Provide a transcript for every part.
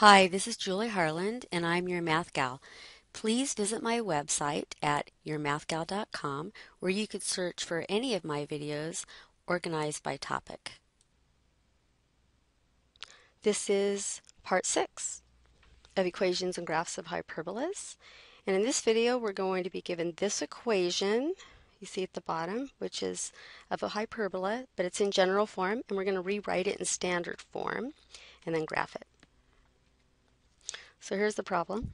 Hi, this is Julie Harland, and I'm your Math Gal. Please visit my website at yourmathgal.com where you could search for any of my videos organized by topic. This is part six of equations and graphs of hyperbolas. And in this video, we're going to be given this equation you see at the bottom, which is of a hyperbola, but it's in general form, and we're going to rewrite it in standard form and then graph it. So here's the problem.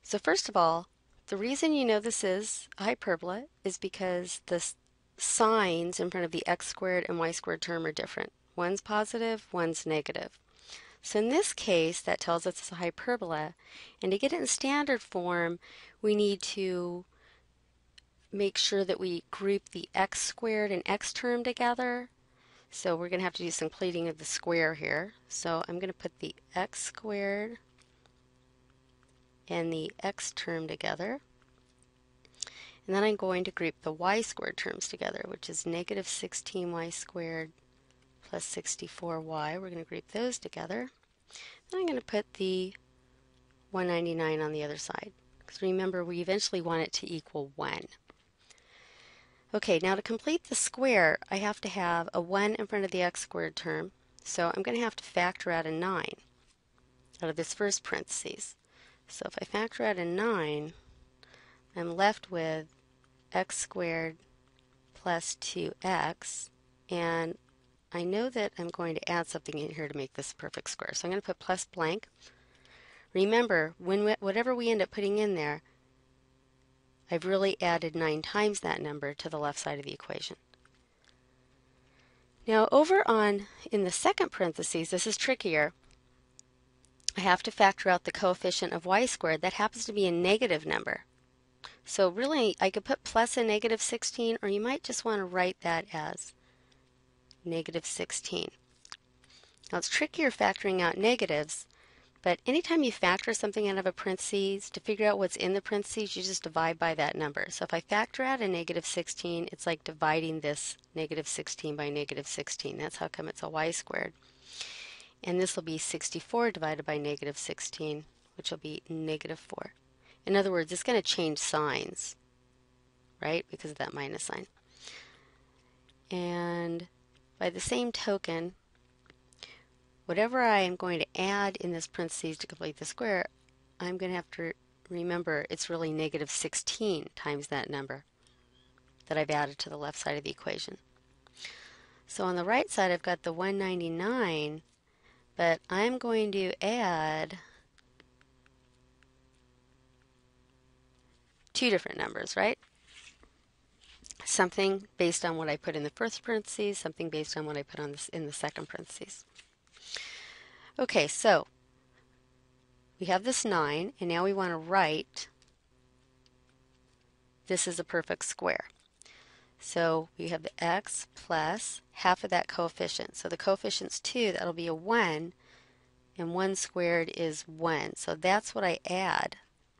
So first of all, the reason you know this is a hyperbola is because the signs in front of the x squared and y squared term are different. One's positive, one's negative. So in this case, that tells us it's a hyperbola. And to get it in standard form, we need to make sure that we group the x squared and x term together. So we're going to have to do some completing of the square here. So I'm going to put the x squared and the x term together. And then I'm going to group the y squared terms together, which is negative 16y squared plus 64y. We're going to group those together. Then I'm going to put the 199 on the other side. Because remember, we eventually want it to equal 1. Okay, now to complete the square, I have to have a 1 in front of the x squared term. So I'm going to have to factor out a 9 out of this first parentheses. So if I factor out a 9, I'm left with x squared plus 2x. And I know that I'm going to add something in here to make this perfect square. So I'm going to put plus blank. Remember, when we, whatever we end up putting in there, I've really added 9 times that number to the left side of the equation. Now over on, in the second parentheses, this is trickier. I have to factor out the coefficient of y squared. That happens to be a negative number. So really, I could put plus a negative 16, or you might just want to write that as negative 16. Now it's trickier factoring out negatives but anytime you factor something out of a parentheses, to figure out what's in the parentheses, you just divide by that number. So if I factor out a negative 16, it's like dividing this negative 16 by negative 16. That's how come it's a y squared. And this will be 64 divided by negative 16, which will be negative 4. In other words, it's going to change signs, right, because of that minus sign. And by the same token, whatever I am going to add in this parentheses to complete the square, I'm going to have to remember it's really negative 16 times that number that I've added to the left side of the equation. So on the right side I've got the 199, but I'm going to add two different numbers, right? Something based on what I put in the first parentheses, something based on what I put on this in the second parentheses. Okay, so we have this 9, and now we want to write this is a perfect square. So we have the x plus half of that coefficient. So the coefficient's 2, that'll be a 1, and 1 squared is 1. So that's what I add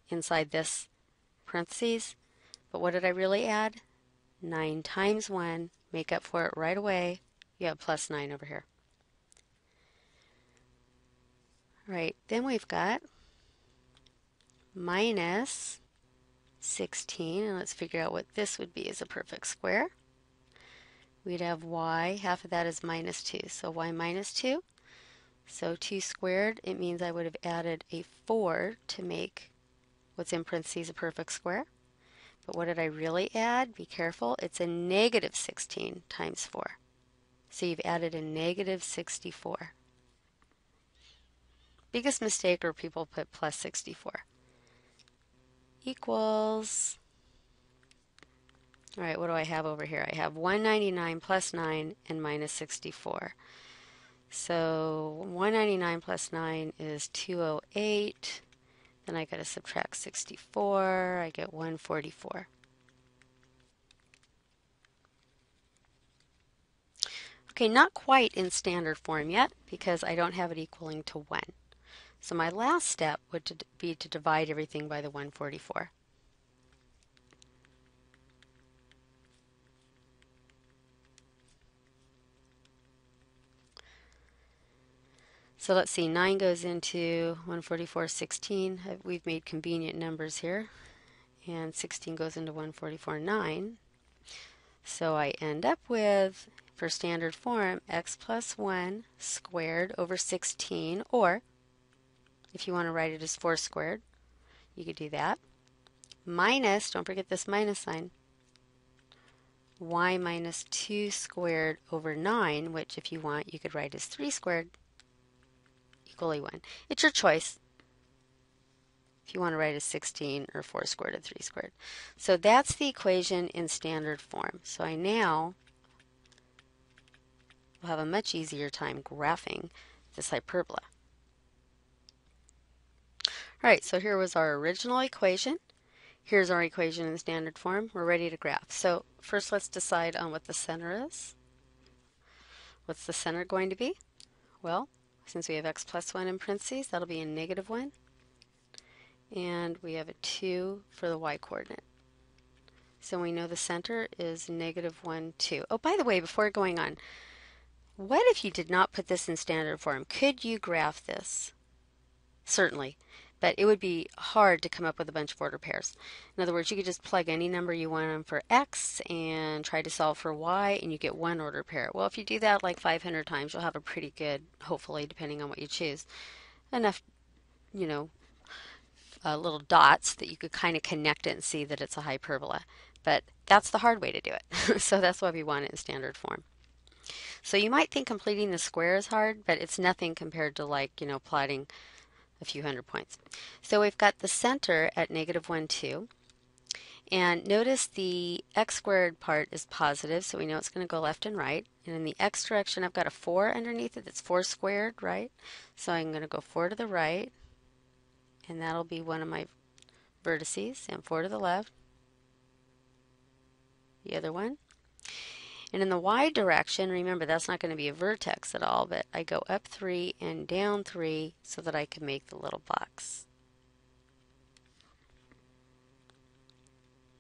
inside this parentheses. But what did I really add? 9 times 1, make up for it right away. You have plus 9 over here. Right, then we've got minus 16, and let's figure out what this would be as a perfect square. We'd have y, half of that is minus 2, so y minus 2. So 2 squared, it means I would have added a 4 to make what's in parentheses a perfect square. But what did I really add? Be careful, it's a negative 16 times 4. So you've added a negative 64 biggest mistake where people put plus 64 equals all right, what do I have over here? I have 199 plus 9 and minus 64. So 199 plus 9 is 208. Then I got to subtract 64. I get 144. Okay, not quite in standard form yet because I don't have it equaling to 1. So my last step would be to divide everything by the 144. So let's see, 9 goes into 144, 16. Uh, we've made convenient numbers here. And 16 goes into 144, 9. So I end up with, for standard form, x plus 1 squared over 16, or if you want to write it as 4 squared, you could do that, minus, don't forget this minus sign, y minus 2 squared over 9, which if you want, you could write as 3 squared equally 1. It's your choice if you want to write as 16 or 4 squared or 3 squared. So that's the equation in standard form. So I now will have a much easier time graphing this hyperbola. All right, so here was our original equation. Here's our equation in standard form. We're ready to graph. So first let's decide on what the center is. What's the center going to be? Well, since we have x plus 1 in parentheses, that'll be a negative 1. And we have a 2 for the y coordinate. So we know the center is negative 1, 2. Oh, by the way, before going on, what if you did not put this in standard form? Could you graph this? Certainly but it would be hard to come up with a bunch of order pairs. In other words, you could just plug any number you want in for x and try to solve for y, and you get one order pair. Well, if you do that like 500 times, you'll have a pretty good, hopefully, depending on what you choose, enough, you know, uh, little dots that you could kind of connect it and see that it's a hyperbola. But that's the hard way to do it. so that's why we want it in standard form. So you might think completing the square is hard, but it's nothing compared to like, you know, plotting a few hundred points. So we've got the center at negative 1, 2. And notice the x squared part is positive, so we know it's going to go left and right. And in the x direction, I've got a 4 underneath it that's 4 squared, right? So I'm going to go 4 to the right, and that'll be one of my vertices, and 4 to the left, the other one. And in the y direction, remember that's not going to be a vertex at all, but I go up 3 and down 3 so that I can make the little box.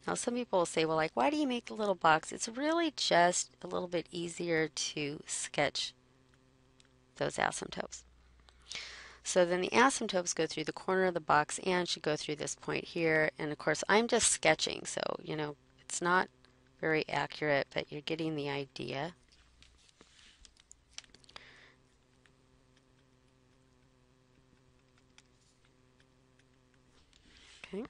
Now some people will say, well, like, why do you make the little box? It's really just a little bit easier to sketch those asymptotes. So then the asymptotes go through the corner of the box and should go through this point here. And of course, I'm just sketching, so, you know, it's not very accurate, but you're getting the idea. Okay,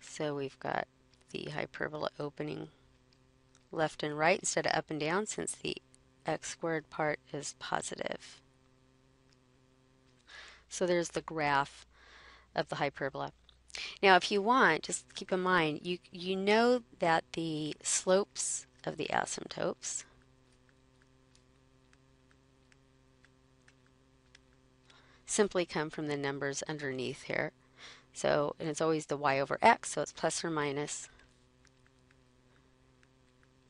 so we've got the hyperbola opening left and right instead of up and down since the x squared part is positive. So there's the graph of the hyperbola. Now, if you want, just keep in mind, you, you know that the slopes of the asymptotes simply come from the numbers underneath here. So, and it's always the y over x, so it's plus or minus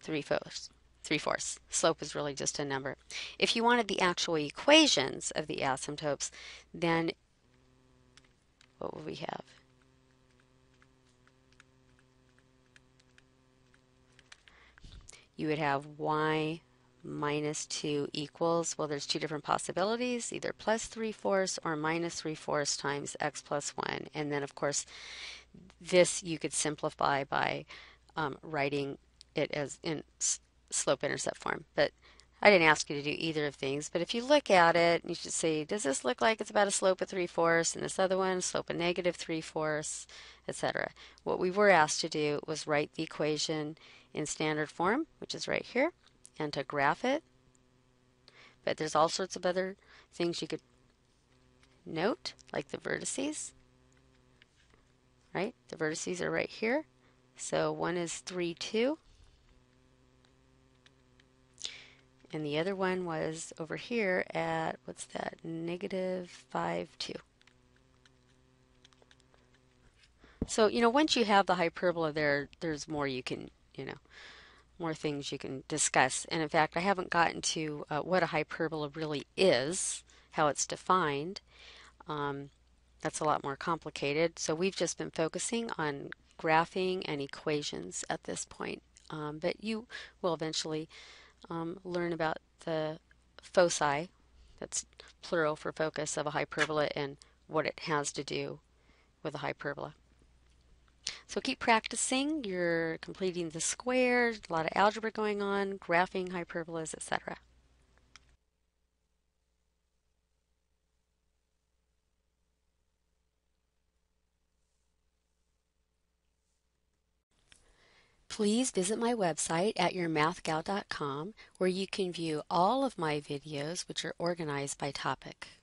3 fourths. 3 fourths. Slope is really just a number. If you wanted the actual equations of the asymptotes, then what would we have? You would have y minus 2 equals, well, there's two different possibilities, either plus 3 fourths or minus 3 fourths times x plus 1. And then, of course, this you could simplify by um, writing it as in slope-intercept form. But I didn't ask you to do either of things, but if you look at it, you should say, does this look like it's about a slope of 3 fourths, and this other one, slope of negative 3 fourths, etc. What we were asked to do was write the equation in standard form, which is right here, and to graph it. But there's all sorts of other things you could note, like the vertices. Right? The vertices are right here. So one is 3, 2. And the other one was over here at, what's that, negative 5, 2. So, you know, once you have the hyperbola there, there's more you can you know, more things you can discuss. And in fact, I haven't gotten to uh, what a hyperbola really is, how it's defined. Um, that's a lot more complicated. So we've just been focusing on graphing and equations at this point. Um, but you will eventually um, learn about the foci, That's plural for focus of a hyperbola and what it has to do with a hyperbola. So keep practicing. You're completing the squares, a lot of algebra going on, graphing hyperbolas, etc. Please visit my website at yourmathgal.com where you can view all of my videos which are organized by topic.